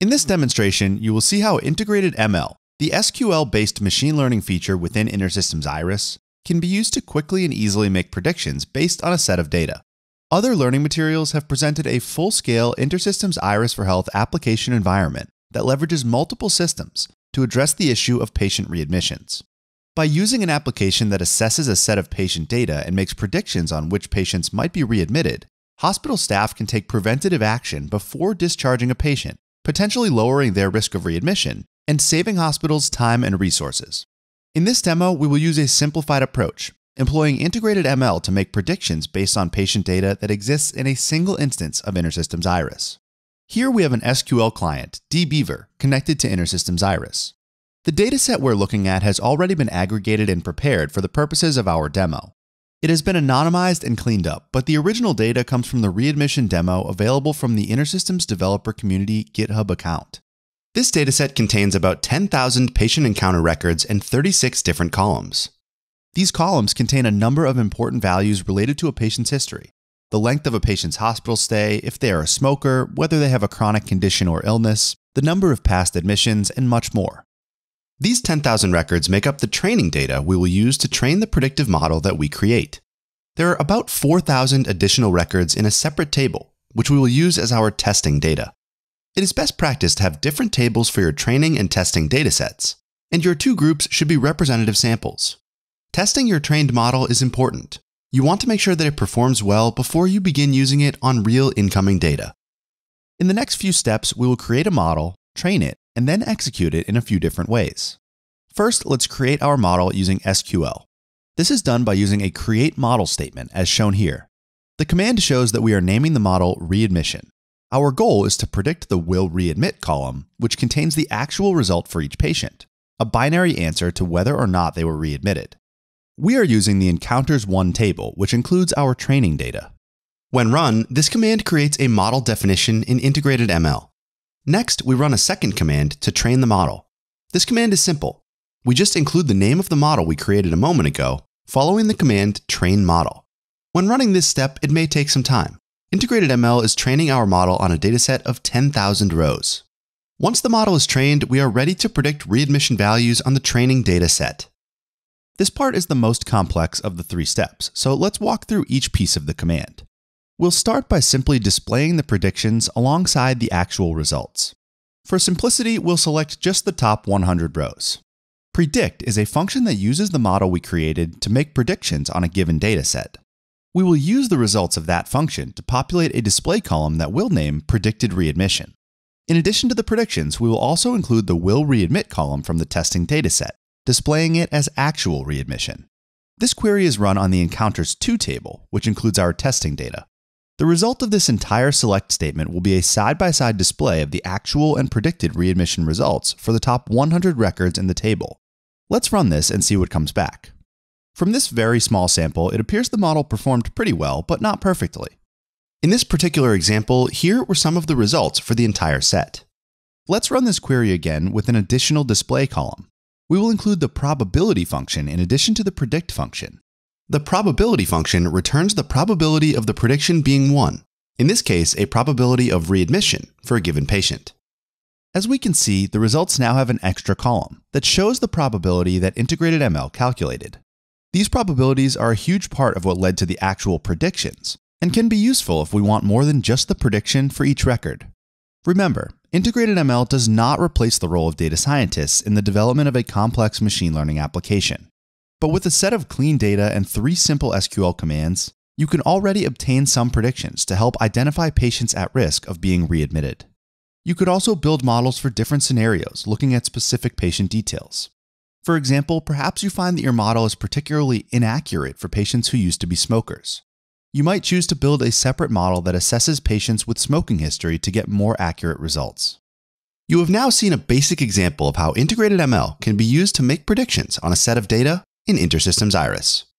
In this demonstration, you will see how integrated ML, the SQL-based machine learning feature within InterSystems Iris, can be used to quickly and easily make predictions based on a set of data. Other learning materials have presented a full-scale InterSystems Iris for Health application environment that leverages multiple systems to address the issue of patient readmissions. By using an application that assesses a set of patient data and makes predictions on which patients might be readmitted, hospital staff can take preventative action before discharging a patient, potentially lowering their risk of readmission and saving hospitals time and resources. In this demo, we will use a simplified approach, employing integrated ML to make predictions based on patient data that exists in a single instance of InterSystems Iris. Here we have an SQL client, dbeaver, connected to InterSystems Iris. The dataset we're looking at has already been aggregated and prepared for the purposes of our demo. It has been anonymized and cleaned up, but the original data comes from the readmission demo available from the InterSystems Developer Community GitHub account. This dataset contains about 10,000 patient encounter records and 36 different columns. These columns contain a number of important values related to a patient's history. The length of a patient's hospital stay, if they are a smoker, whether they have a chronic condition or illness, the number of past admissions, and much more. These 10,000 records make up the training data we will use to train the predictive model that we create. There are about 4,000 additional records in a separate table, which we will use as our testing data. It is best practice to have different tables for your training and testing datasets, and your two groups should be representative samples. Testing your trained model is important. You want to make sure that it performs well before you begin using it on real incoming data. In the next few steps, we will create a model, train it, and then execute it in a few different ways. First, let's create our model using SQL. This is done by using a create model statement as shown here. The command shows that we are naming the model readmission. Our goal is to predict the will readmit column, which contains the actual result for each patient, a binary answer to whether or not they were readmitted. We are using the encounters 1 table, which includes our training data. When run, this command creates a model definition in integrated ML. Next, we run a second command to train the model. This command is simple. We just include the name of the model we created a moment ago, following the command train model. When running this step, it may take some time. Integrated ML is training our model on a dataset of 10,000 rows. Once the model is trained, we are ready to predict readmission values on the training dataset. This part is the most complex of the three steps, so let's walk through each piece of the command. We'll start by simply displaying the predictions alongside the actual results. For simplicity, we'll select just the top 100 rows. Predict is a function that uses the model we created to make predictions on a given dataset. We will use the results of that function to populate a display column that we'll name predicted readmission. In addition to the predictions, we will also include the will readmit column from the testing dataset, displaying it as actual readmission. This query is run on the Encounters 2 table, which includes our testing data. The result of this entire select statement will be a side-by-side display of the actual and predicted readmission results for the top 100 records in the table. Let's run this and see what comes back. From this very small sample, it appears the model performed pretty well, but not perfectly. In this particular example, here were some of the results for the entire set. Let's run this query again with an additional display column. We will include the probability function in addition to the predict function. The probability function returns the probability of the prediction being 1, in this case a probability of readmission for a given patient. As we can see, the results now have an extra column that shows the probability that integrated ML calculated. These probabilities are a huge part of what led to the actual predictions, and can be useful if we want more than just the prediction for each record. Remember, integrated ML does not replace the role of data scientists in the development of a complex machine learning application. But with a set of clean data and three simple SQL commands, you can already obtain some predictions to help identify patients at risk of being readmitted. You could also build models for different scenarios looking at specific patient details. For example, perhaps you find that your model is particularly inaccurate for patients who used to be smokers. You might choose to build a separate model that assesses patients with smoking history to get more accurate results. You have now seen a basic example of how integrated ML can be used to make predictions on a set of data in InterSystems Iris.